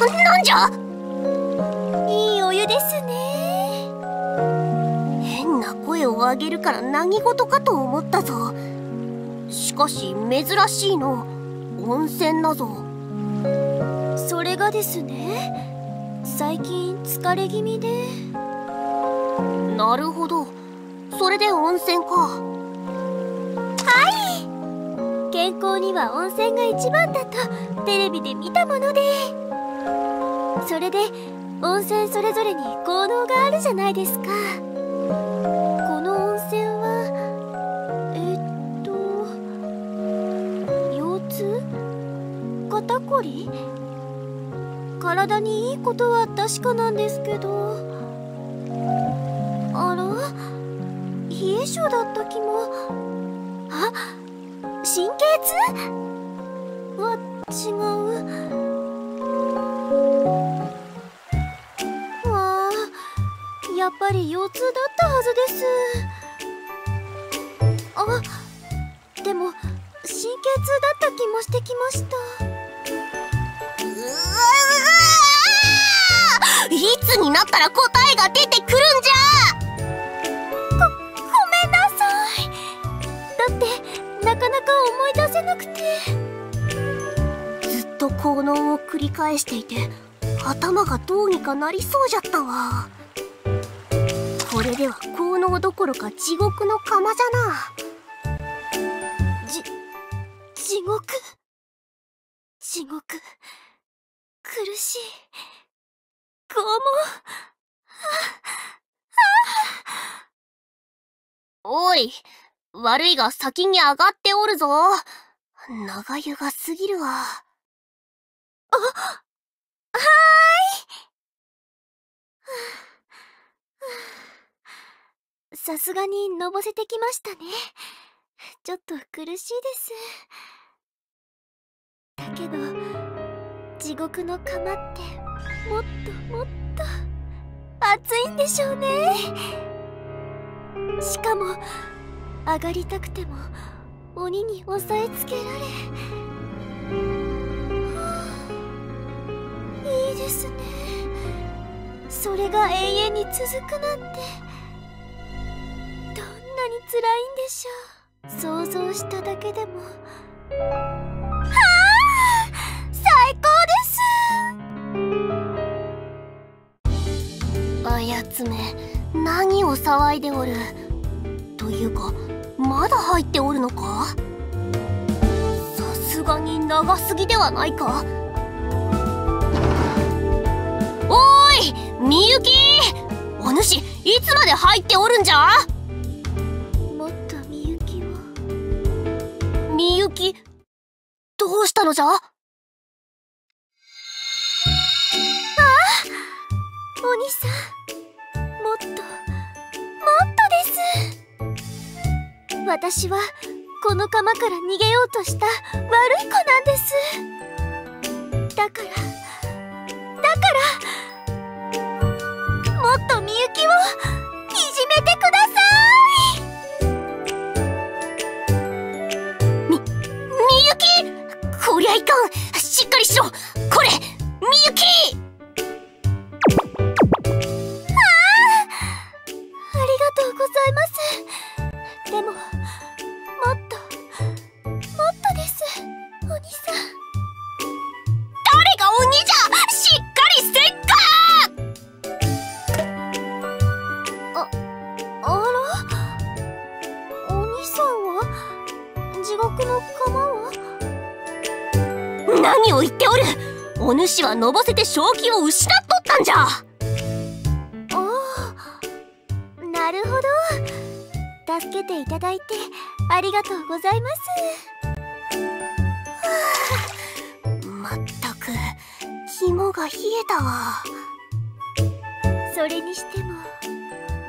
な、なんじゃ。いいお湯ですね。変な声を上げるから何事かと思ったぞ。しかし珍しいの。温泉だぞ。それがですね。最近疲れ気味で。なるほど。それで温泉か。はい。健康には温泉が一番だとテレビで見たものでそれで温泉それぞれに効能があるじゃないですか。この温泉はえっと腰痛？肩こり？体にいいことは確かなんですけど。あら？冷え性だった気も。あ？神経痛？は違う。ぱり腰痛だったはずです。あでも神経痛だった気もしてきました。いつになったら答えが出てくるんじごごめんなさい。だってなかなか思い出せなくて。ゃずっと効能を繰り返していて頭がどうにかなりそうじゃったわこれでは効能どころか地獄の釜じゃな。じ地獄？地獄？苦しい。拷問？おい悪いが先に上がっておるぞ。長湯が過ぎるわ。はーいさすがにのぼせてきましたね。ちょっと苦しいです。だけど地獄の釜ってもっともっと熱いんでしょうね。しかも上がりたくても鬼に押さえつけられはあいいですね。それが永遠に続くなんて。辛いんでしょ。う想像しただけでも。はあ最高です。あやつめ何を騒いでおる？というかまだ入っておるのか？さすがに長すぎではないか？おいみゆき！お主いつまで入っておるんじゃ？のじゃお兄さんもっともっとです。私はこの釜から逃げようとした悪い子なんです。だからだからさん誰が鬼じゃしっかりせっかあら？お兄さんは？地獄の釜は？何を言っておる？お主はのぼせて正気を失っとったんじゃ。ああなるほど。助けていただいてありがとうございます。まったく肝が冷えたわ。それにしても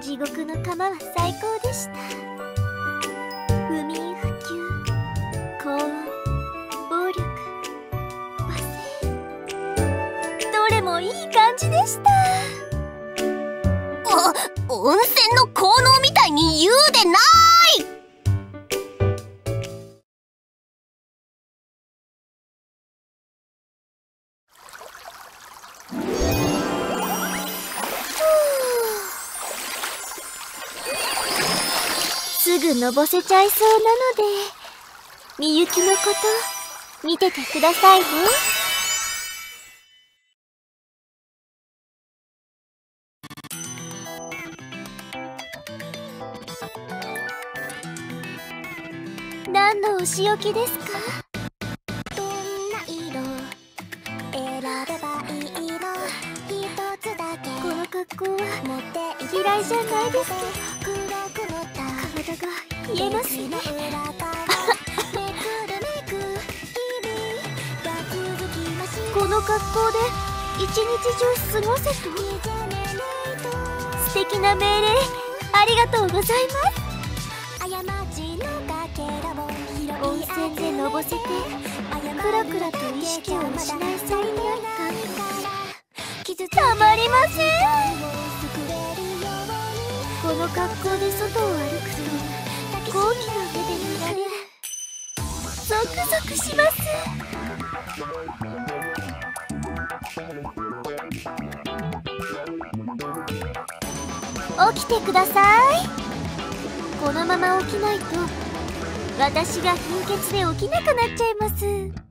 地獄の釜は最高でした。不眠不休高温暴力罵声どれもいい感じでした。お温泉の効能みたいに言うでない！のぼせちゃいそうなのでみゆきのこと見ててくださいね。何のお仕置きですか？どんな色選べばいいの？一つだけ。この格好は嫌いじゃないですけど。体が冷えますねこの格好で一日中過ごせと素敵な命令ありがとうございます温泉でのぼせてクラクラと意識を失いそうになった傷たまりませんこの格好で外を歩くと高貴な目で見られるゾクゾクします。起きてください。このまま起きないと私が貧血で起きなくなっちゃいます。